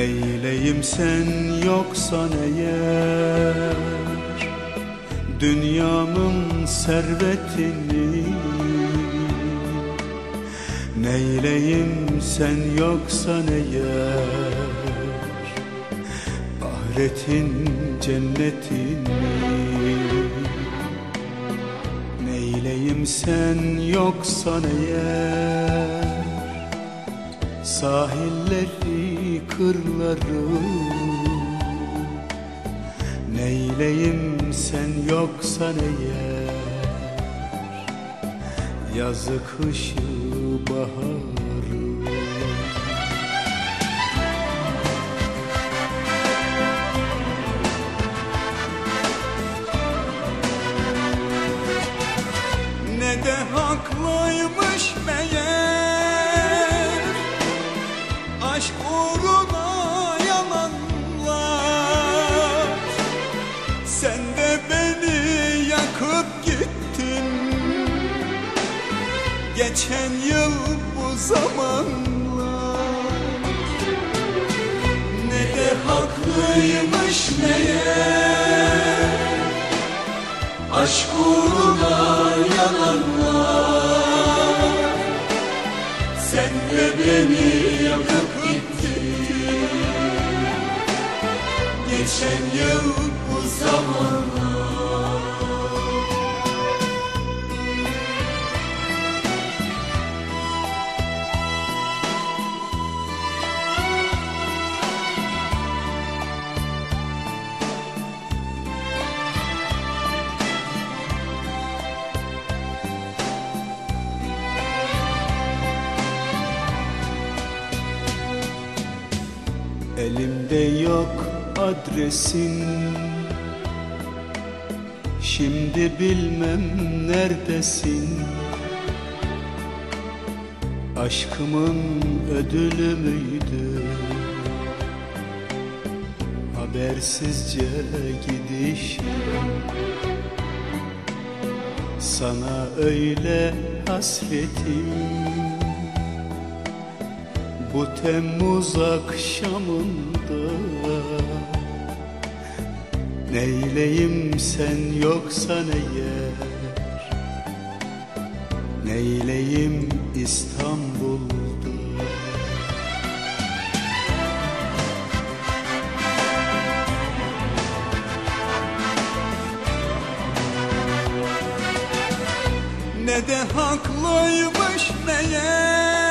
Neyleyim sen yoksan eğer Dünyamın servetini. Neyleyim sen yoksan eğer Ahiretin cennetini. Neyleyim sen yoksan eğer Sahilleri kırları. Neyleyim sen yoksan eğer Yazı kışı baharı. Ne de haklıymış meğer Geçen yıl bu zamanlar Ne de haklıymış meğer Aşk uğruna yalanlar Sen de beni yakıp gittin Geçen yıl bu zamanlar Elimde yok adresin. Şimdi bilmem neredesin? Aşkımın ödülü müydü? Habersizce gidişim. Sana öyle hasretim bu Temmuz akşamında Neyleyim sen yoksan eğer Neyleyim İstanbul'da? Ne de haklıymış meğer